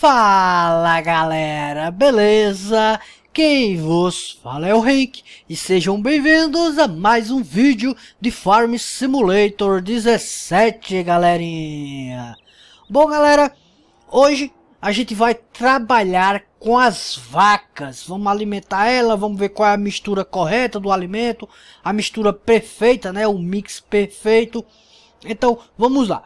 Fala galera, beleza? Quem vos fala é o Henk e sejam bem-vindos a mais um vídeo de Farm Simulator 17 galerinha. Bom galera, hoje a gente vai trabalhar com as vacas. Vamos alimentar ela, vamos ver qual é a mistura correta do alimento A mistura perfeita, né? O mix perfeito. Então vamos lá.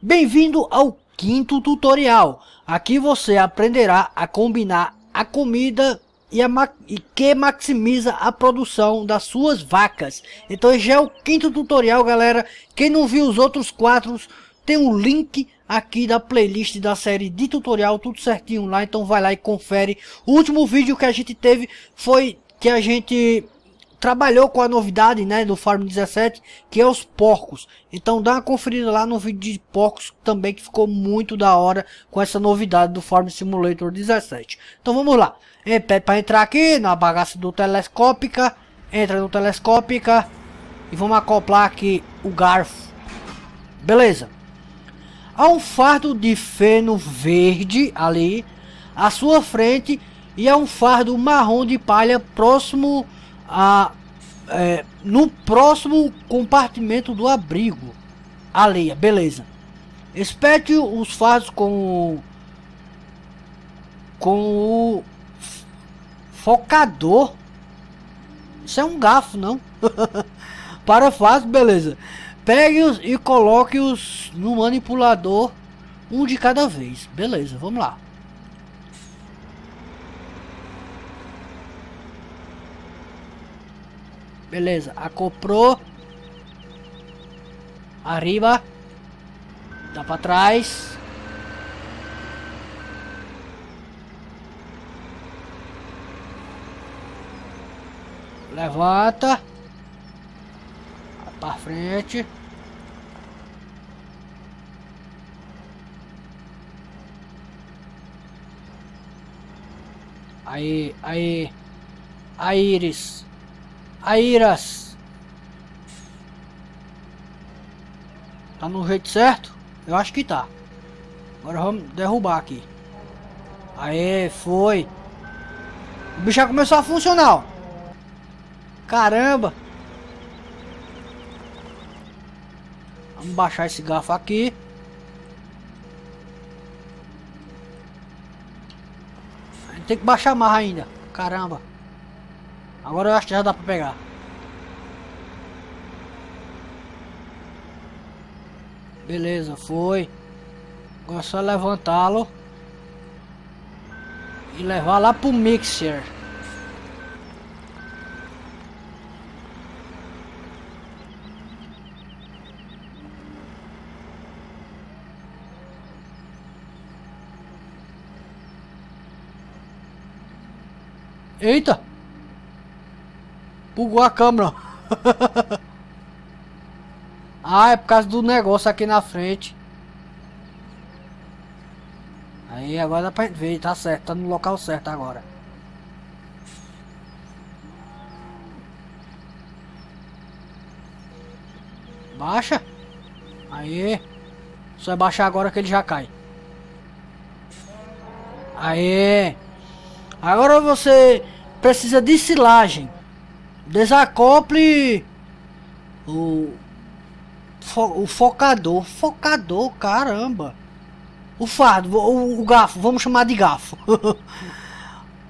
Bem-vindo ao quinto tutorial Aqui você aprenderá a combinar a comida e, a e que maximiza a produção das suas vacas. Então já é o quinto tutorial, galera. Quem não viu os outros quatro, tem um link aqui da playlist da série de tutorial, tudo certinho lá. Então vai lá e confere. O último vídeo que a gente teve foi que a gente trabalhou com a novidade, né, do Farm 17, que é os porcos. Então dá uma conferida lá no vídeo de porcos também, que ficou muito da hora com essa novidade do Farm Simulator 17. Então vamos lá. É, pede para entrar aqui na bagaça do telescópica. Entra no telescópica. E vamos acoplar aqui o garfo. Beleza. Há um fardo de feno verde ali à sua frente e há um fardo marrom de palha próximo a, é, no próximo compartimento do abrigo. A leia, beleza. Espete os fardos com com o focador. Isso é um garfo, não? Para fácil, beleza. Pegue-os e coloque-os no manipulador, um de cada vez. Beleza, vamos lá. Beleza, acoprou. Arriba. Dá pra trás. Levanta. Pra frente. Aí, aí. A Iris. Airas. Tá no jeito certo? Eu acho que tá. Agora vamos derrubar aqui. Aê, foi. O bicho já começou a funcionar. Caramba. Vamos baixar esse garfo aqui. A gente tem que baixar mais ainda. Caramba. Agora eu acho que já dá pra pegar. Beleza, foi. Agora é só levantá-lo. E levar lá pro mixer. Eita! Bugou a câmera. ah, é por causa do negócio aqui na frente. Aí agora dá pra ver, tá certo, tá no local certo agora. Baixa. Aí. Só é baixar agora que ele já cai. Aí. Agora você precisa de silagem. Desacople o, fo, o focador. Focador, caramba. O fardo, o, o gafo, vamos chamar de gafo.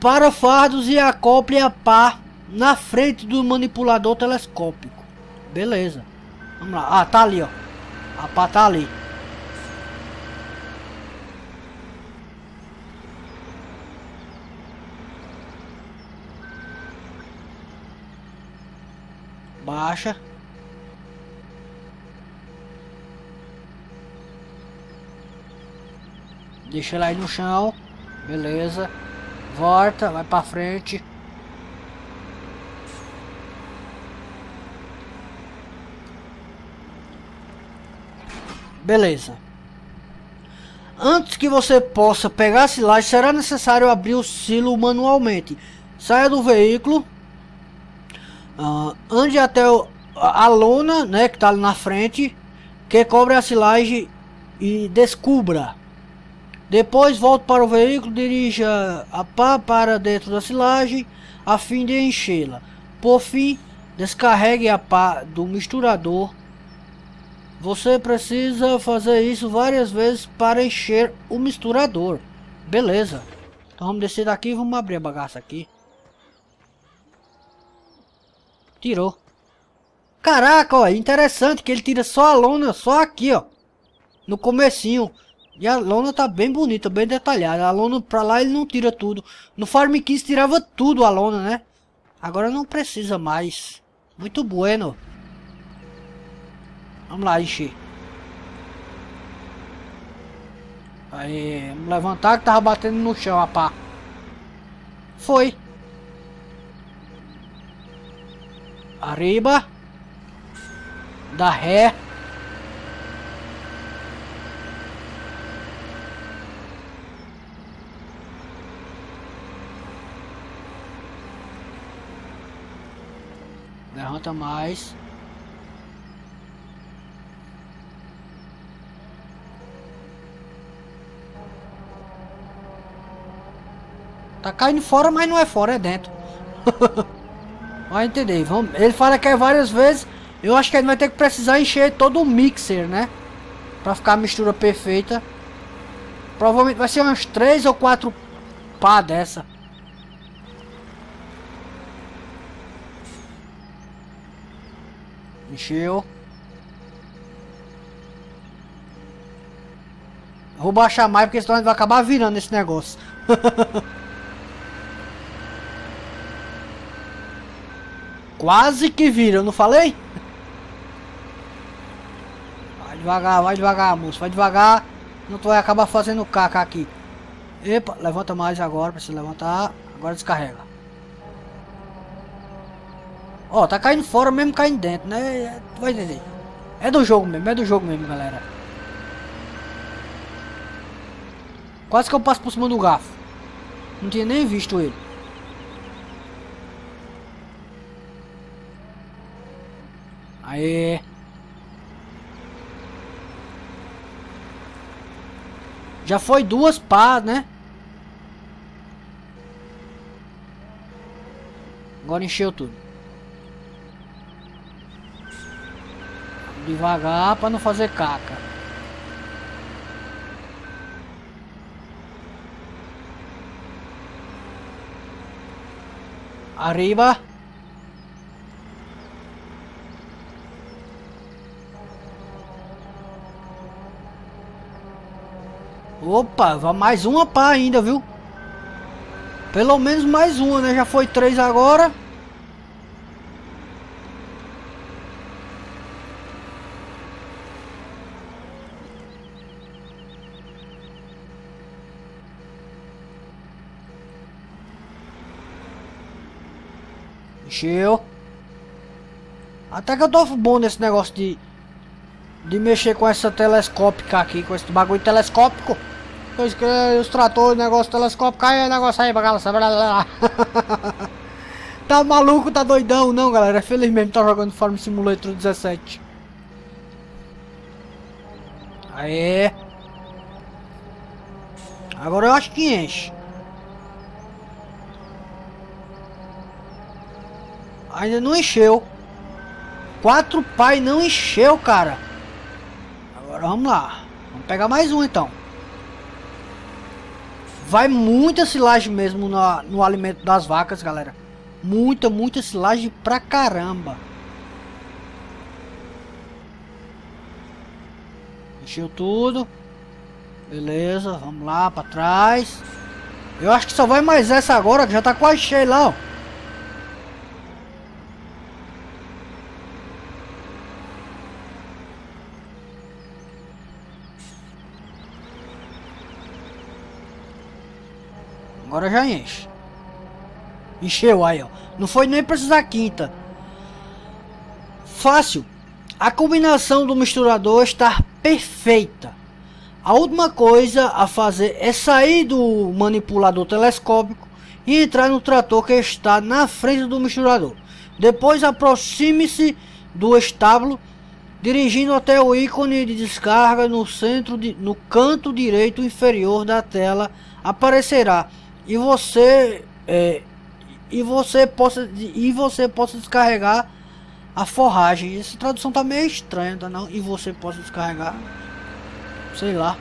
Para fardos e acople a pá na frente do manipulador telescópico. Beleza. Vamos lá. Ah, tá ali, ó. A pá tá ali. Baixa. Deixa ela aí no chão. Beleza. Volta, vai pra frente. Beleza. Antes que você possa pegar a silagem, será necessário abrir o silo manualmente. Saia do veículo Uh, ande até o, a, lona, né, que tá ali na frente, que cobre a silagem e descubra Depois volte para o veículo, dirija a pá para dentro da silagem a fim de enchê-la. Por fim, descarregue a pá do misturador. Você precisa fazer isso várias vezes para encher o misturador. Beleza. Então vamos descer daqui e vamos abrir a bagaça aqui. Tirou. Caraca, ó, interessante que ele tira só a lona, só aqui, ó. No comecinho. E a lona tá bem bonita, bem detalhada. A lona pra lá ele não tira tudo. No Farm 15 tirava tudo a lona, né? Agora não precisa mais. Muito bueno. Vamos lá, encher. Aí, vamos levantar que tava batendo no chão a pá. Foi. Arriba. Dá ré. Levanta mais. Tá caindo fora, mas não é fora, é dentro. vai entender. Vamos... Ele fala que é várias vezes. Eu acho que ele vai ter que precisar encher todo o mixer, né? Pra ficar a mistura perfeita. Provavelmente vai ser umas 3 ou 4 pá dessa. Encheu. Vou baixar mais porque senão vai acabar virando esse negócio. Quase que vira, eu não falei? Vai devagar, vai devagar, moço. Vai devagar. Não tu vai acabar fazendo caca aqui. Epa, levanta mais agora se levantar. Agora descarrega. Ó, tá caindo fora mesmo caindo dentro, né? Tu vai entender. É do jogo mesmo, é do jogo mesmo, galera. Quase que eu passo por cima do garfo. Não tinha nem visto ele. Aê. Já foi duas pás, né? Agora encheu tudo. Devagar para não fazer caca. Arriba. Opa, mais uma pá ainda, viu? Pelo menos mais uma, né? Já foi três agora. Encheu. Até que eu tô bom nesse negócio de... De mexer com essa telescópica aqui, com esse bagulho telescópico. Que os tratores, negócio telescópio, cai o negócio aí pra galera. tá maluco, tá doidão? Não, galera. Felizmente tá jogando Farm Simulator 17. Aê. Agora eu acho que enche. Ainda não encheu. Quatro pai não encheu, cara. Agora vamos lá. Vamos pegar mais um então. Vai muita silagem mesmo no, no alimento das vacas, galera. Muita, muita silagem pra caramba. Encheu tudo. Beleza, vamos lá pra trás. Eu acho que só vai mais essa agora, que já tá quase cheio lá, ó. Agora já enche. Encheu aí, ó. Não foi nem precisar quinta. Fácil. A combinação do misturador está perfeita. A última coisa a fazer é sair do manipulador telescópico e entrar no trator que está na frente do misturador. Depois aproxime-se do estábulo Dirigindo até o ícone de descarga no centro de, no canto direito inferior da tela aparecerá e você é, e você possa e você possa descarregar a forragem. Essa tradução tá meio estranha, tá não? E você possa descarregar, sei lá.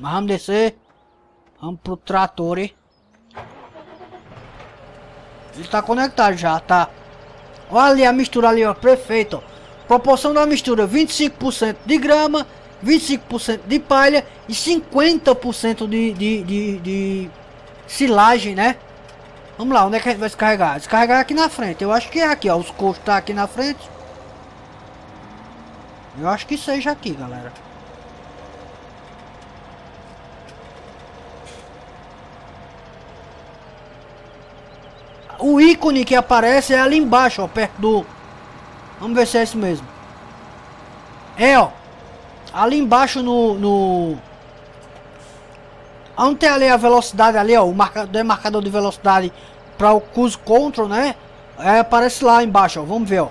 Mas vamos descer, vamos pro trator. Hein? Ele tá conectado já, tá? Olha ali a mistura ali, ó, perfeito. Proporção da mistura 25% de grama, 25% de palha e 50% de, de, de, de silagem, né? Vamos lá, onde é que a gente vai descarregar? Descarregar aqui na frente. Eu acho que é aqui, ó. Os costos tá aqui na frente. Eu acho que seja aqui, galera. O ícone que aparece é ali embaixo, ó, perto do Vamos ver se é isso mesmo. É, ó. Ali embaixo no... no... Onde ali a velocidade ali, ó. O marcador, demarcador de velocidade para o cruise control, né? É, aparece lá embaixo, ó. Vamos ver, ó.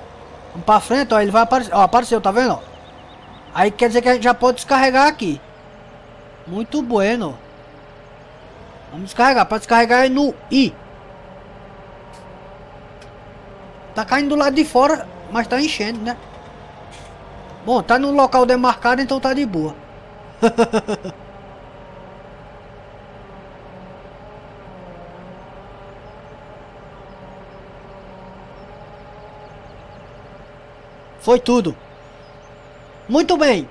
Vamos pra frente, ó. Ele vai aparecer. Ó, apareceu, tá vendo, ó? Aí quer dizer que a gente já pode descarregar aqui. Muito bueno. Vamos descarregar. Para descarregar é no I. Tá caindo do lado de fora mas tá enchendo, né? Bom, tá no local demarcado, então tá de boa. Foi tudo. Muito bem.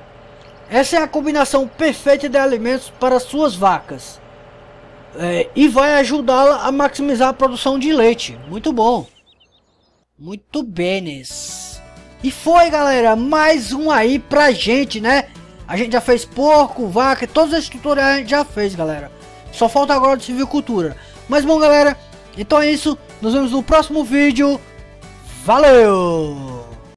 Essa é a combinação perfeita de alimentos para suas vacas. É, e vai ajudá-la a maximizar a produção de leite. Muito bom. Muito bem. E foi, galera, mais um aí pra gente, né? A gente já fez porco, vaca, todos esses tutoriais a gente já fez, galera. Só falta agora de civicultura. Mas bom, galera, então é isso. Nos vemos no próximo vídeo. Valeu!